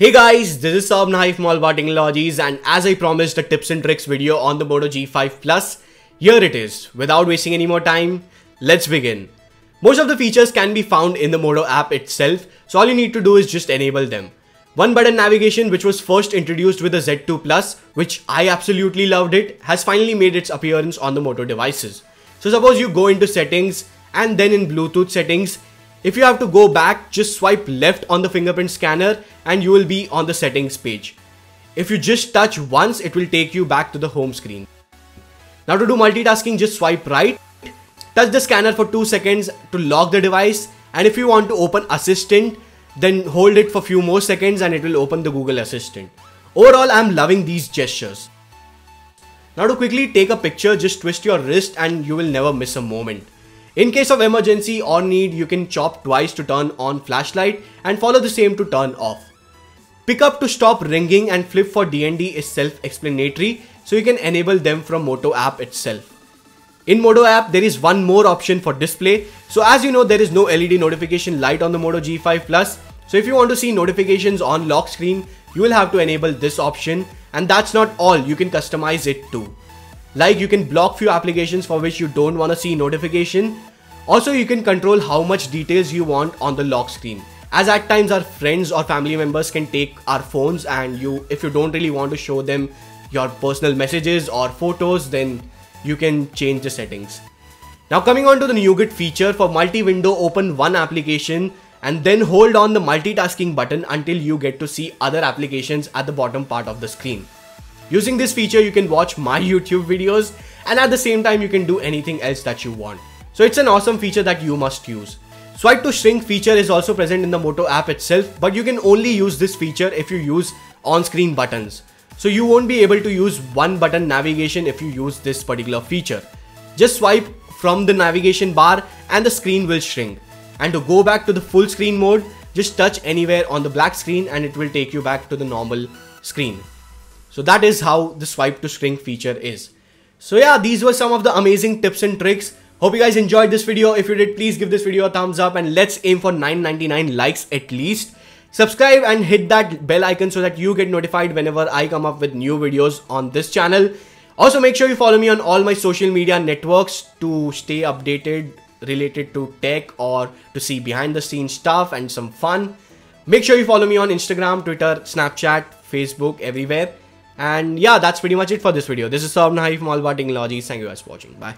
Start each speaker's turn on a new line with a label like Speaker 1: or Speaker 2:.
Speaker 1: Hey guys, this is Saurabh Nahar from All About Technologies and as I promised a tips and tricks video on the Moto G5 Plus, here it is. Without wasting any more time, let's begin. Most of the features can be found in the Moto app itself, so all you need to do is just enable them. One button navigation which was first introduced with the Z2 Plus, which I absolutely loved it, has finally made its appearance on the Moto devices. So suppose you go into settings and then in Bluetooth settings, if you have to go back, just swipe left on the fingerprint scanner and you will be on the settings page. If you just touch once, it will take you back to the home screen. Now to do multitasking, just swipe right, touch the scanner for 2 seconds to lock the device and if you want to open Assistant, then hold it for few more seconds and it will open the Google Assistant. Overall, I'm loving these gestures. Now to quickly take a picture, just twist your wrist and you will never miss a moment. In case of emergency or need, you can chop twice to turn on flashlight and follow the same to turn off. Pick up to stop ringing and flip for DND is self-explanatory, so you can enable them from Moto app itself. In Moto app, there is one more option for display. So as you know, there is no LED notification light on the Moto G5 Plus. So if you want to see notifications on lock screen, you will have to enable this option. And that's not all, you can customize it too. Like you can block few applications for which you don't want to see notification. Also, you can control how much details you want on the lock screen. As at times our friends or family members can take our phones and you, if you don't really want to show them your personal messages or photos, then you can change the settings. Now coming on to the Nougat feature for multi-window open one application and then hold on the multitasking button until you get to see other applications at the bottom part of the screen. Using this feature, you can watch my YouTube videos and at the same time, you can do anything else that you want. So it's an awesome feature that you must use. Swipe to shrink feature is also present in the Moto app itself, but you can only use this feature if you use on-screen buttons. So you won't be able to use one button navigation if you use this particular feature. Just swipe from the navigation bar and the screen will shrink. And to go back to the full screen mode, just touch anywhere on the black screen and it will take you back to the normal screen. So that is how the swipe to shrink feature is. So yeah, these were some of the amazing tips and tricks. Hope you guys enjoyed this video. If you did, please give this video a thumbs up and let's aim for 999 likes at least. Subscribe and hit that bell icon so that you get notified whenever I come up with new videos on this channel. Also make sure you follow me on all my social media networks to stay updated related to tech or to see behind the scenes stuff and some fun. Make sure you follow me on Instagram, Twitter, Snapchat, Facebook, everywhere. And yeah, that's pretty much it for this video. This is Saurabh Nahar from All About Technologies. Thank you guys for watching. Bye.